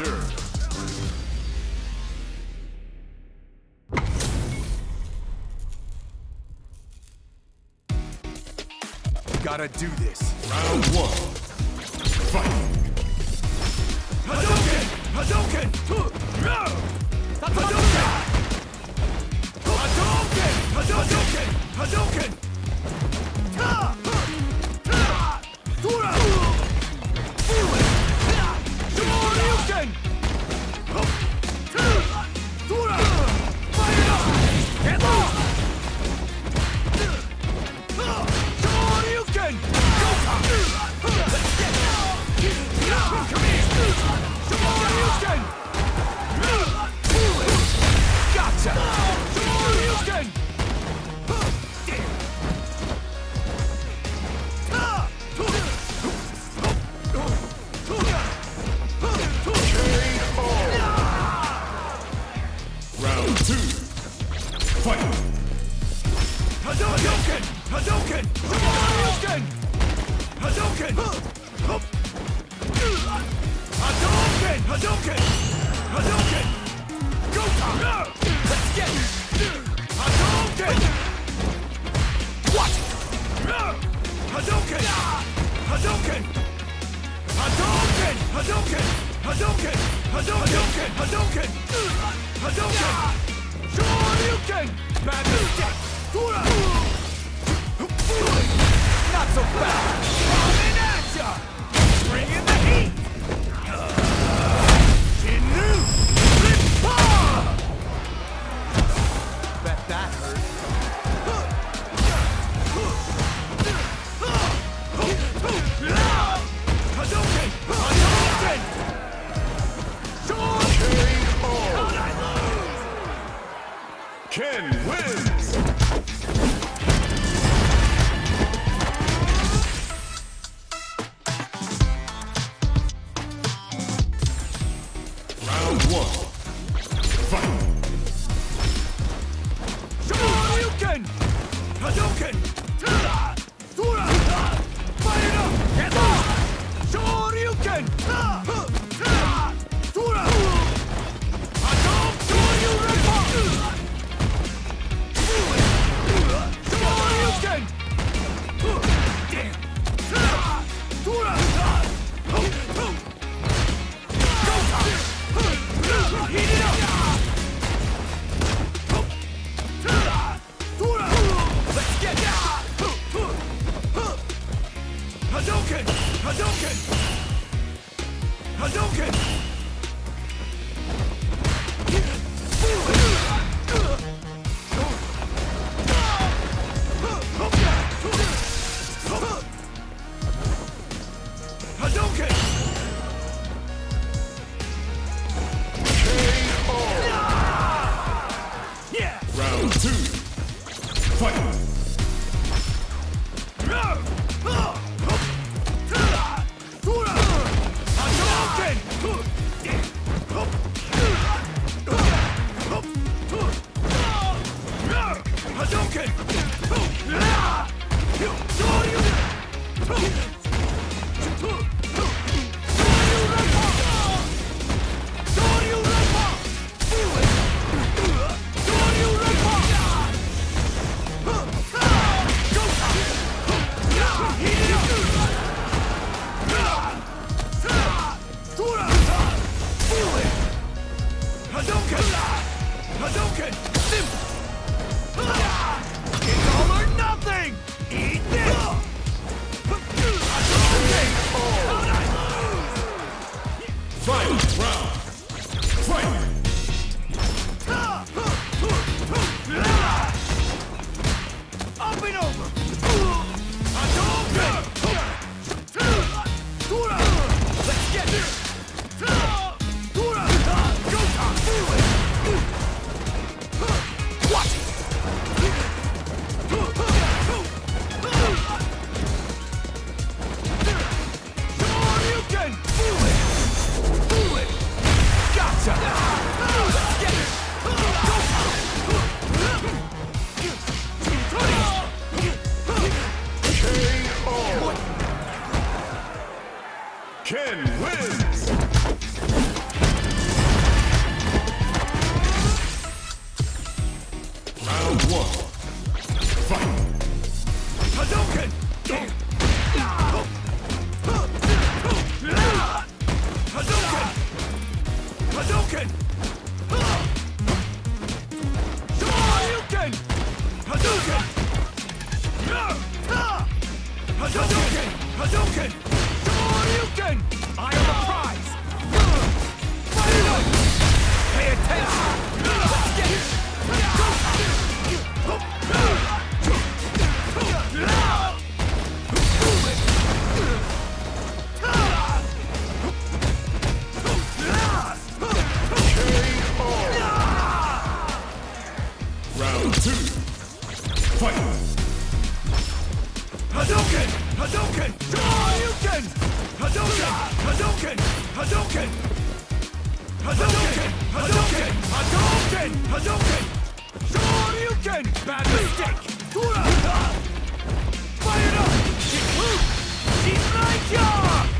challenger. Gotta do this. Round one. Fight. Hadouken! Hadouken! Hadouken! Hadouken! Hadouken! Hadouken! Ta! Hadouken! Hadouken! Go time! Let's get it! Hadouken! It! Hadouken! Hadouken! Hadouken! Hadouken! Hadouken! Hadouken! Hadouken! Hadouken! Shoryuken! Tora! Not so fast! wins. Hadouken! Hadouken! Hadouken! Yeah! Round two! Fight! Hadouken! Shoryuken! I am the prize! Fire! Pay attention! Let's get it! Round two. Fight. Hadouken! Hadouken! Shoryuken! Hadouken! Hadouken! Hadouken! Hadouken! Hadouken! Hadouken! Hadouken! Shoryuken! Bad mistake! Tura! Fire up! Jinraikya! Hadouken!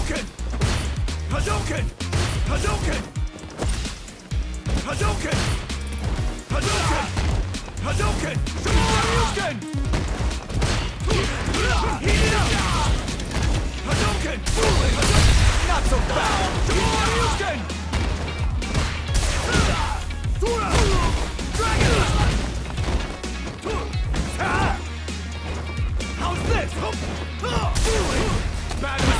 Hadouken! Hadouken! Hadouken! Hadouken! Hadouken! Hadouken! Hadouken! Ah! Bad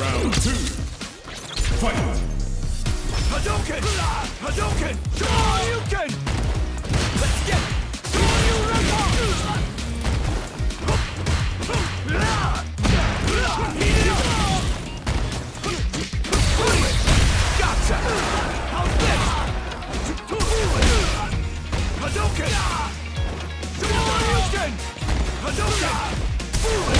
Round two. Fight. Hadouken! Hadouken! Shoryuken! Let's get it! Gotcha! How's this? Hadouken! Hadouken!